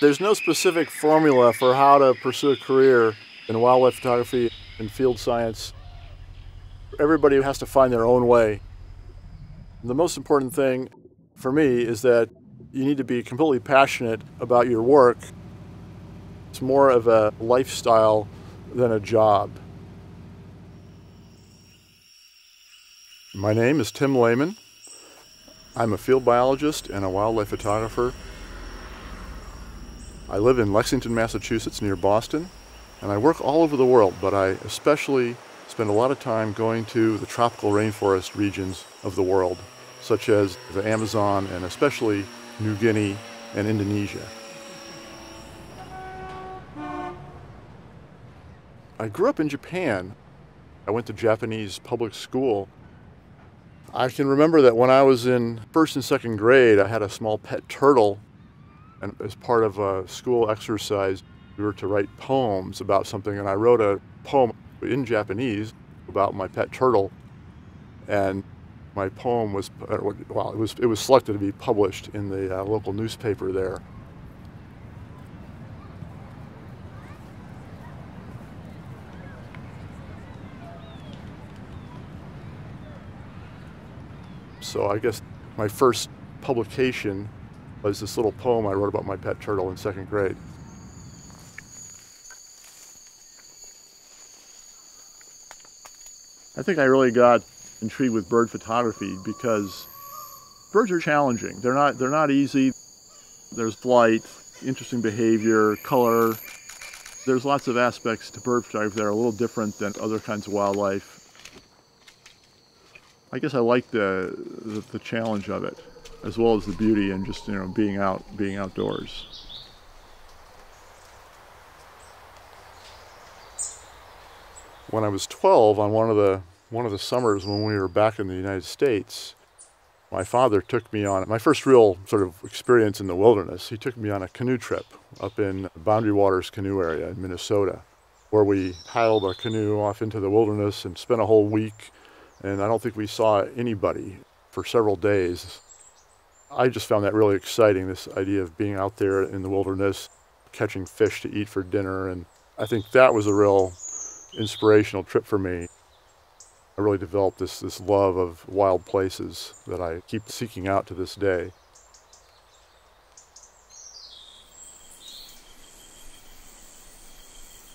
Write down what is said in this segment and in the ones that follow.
There's no specific formula for how to pursue a career in wildlife photography and field science. Everybody has to find their own way. The most important thing for me is that you need to be completely passionate about your work. It's more of a lifestyle than a job. My name is Tim Laman. I'm a field biologist and a wildlife photographer. I live in Lexington, Massachusetts near Boston, and I work all over the world, but I especially spend a lot of time going to the tropical rainforest regions of the world, such as the Amazon and especially New Guinea and Indonesia. I grew up in Japan. I went to Japanese public school. I can remember that when I was in first and second grade, I had a small pet turtle. And as part of a school exercise, we were to write poems about something. And I wrote a poem in Japanese about my pet turtle. And my poem was, uh, well, it was, it was selected to be published in the uh, local newspaper there. So I guess my first publication was this little poem I wrote about my pet turtle in second grade. I think I really got intrigued with bird photography because birds are challenging. They're not they're not easy. There's flight, interesting behavior, color. There's lots of aspects to bird photography that are a little different than other kinds of wildlife. I guess I like the, the, the challenge of it, as well as the beauty and just you know being out being outdoors. When I was 12, on one of the one of the summers when we were back in the United States, my father took me on my first real sort of experience in the wilderness. He took me on a canoe trip up in Boundary Waters canoe area in Minnesota, where we paddled our canoe off into the wilderness and spent a whole week. And I don't think we saw anybody for several days. I just found that really exciting, this idea of being out there in the wilderness, catching fish to eat for dinner. And I think that was a real inspirational trip for me. I really developed this, this love of wild places that I keep seeking out to this day.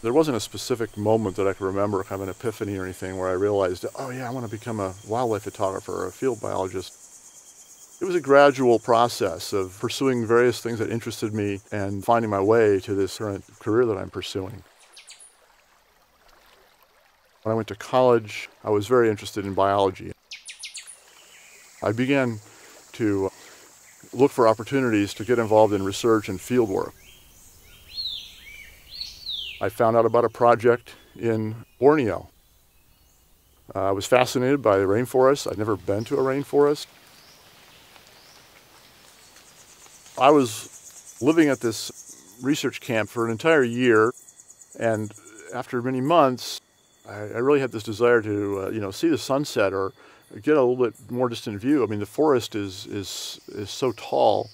There wasn't a specific moment that I could remember, kind of an epiphany or anything, where I realized, oh yeah, I want to become a wildlife photographer or a field biologist. It was a gradual process of pursuing various things that interested me and finding my way to this current career that I'm pursuing. When I went to college, I was very interested in biology. I began to look for opportunities to get involved in research and field work. I found out about a project in Borneo. Uh, I was fascinated by the rainforest. I'd never been to a rainforest. I was living at this research camp for an entire year, and after many months, I, I really had this desire to, uh, you know, see the sunset or get a little bit more distant view. I mean, the forest is is is so tall.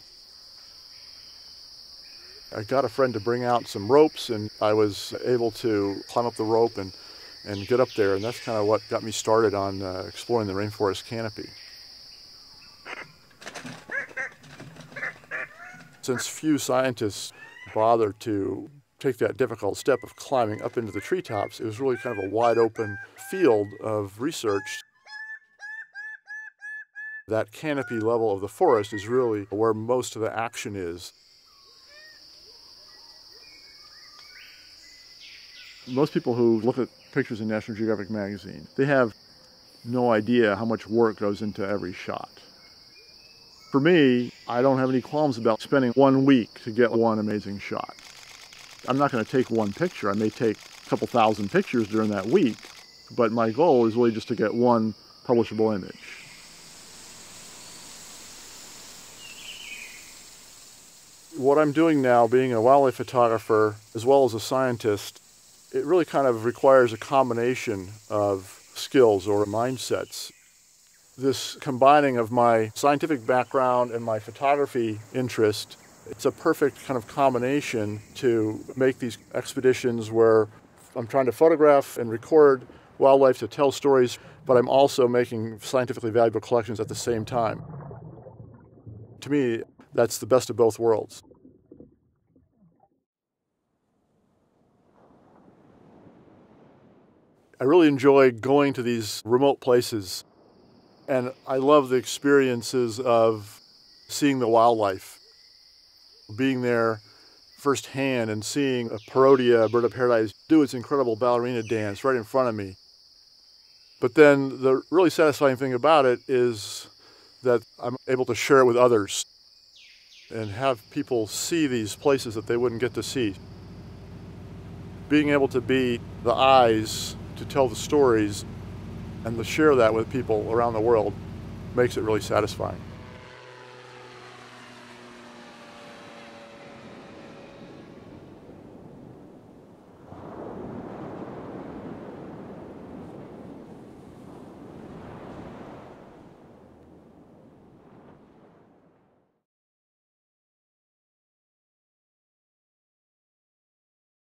I got a friend to bring out some ropes, and I was able to climb up the rope and and get up there, and that's kind of what got me started on uh, exploring the rainforest canopy. Since few scientists bother to take that difficult step of climbing up into the treetops, it was really kind of a wide open field of research. That canopy level of the forest is really where most of the action is. Most people who look at pictures in National Geographic magazine, they have no idea how much work goes into every shot. For me, I don't have any qualms about spending one week to get one amazing shot. I'm not going to take one picture. I may take a couple thousand pictures during that week, but my goal is really just to get one publishable image. What I'm doing now, being a wildlife photographer as well as a scientist, it really kind of requires a combination of skills or mindsets. This combining of my scientific background and my photography interest It's a perfect kind of combination to make these expeditions where I'm trying to photograph and record wildlife to tell stories, but I'm also making scientifically valuable collections at the same time. To me, that's the best of both worlds. I really enjoy going to these remote places, and I love the experiences of seeing the wildlife, being there firsthand and seeing a Parotia bird of paradise do its incredible ballerina dance right in front of me. But then the really satisfying thing about it is that I'm able to share it with others and have people see these places that they wouldn't get to see. Being able to be the eyes to tell the stories and to share that with people around the world makes it really satisfying.